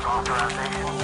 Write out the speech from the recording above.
authorization.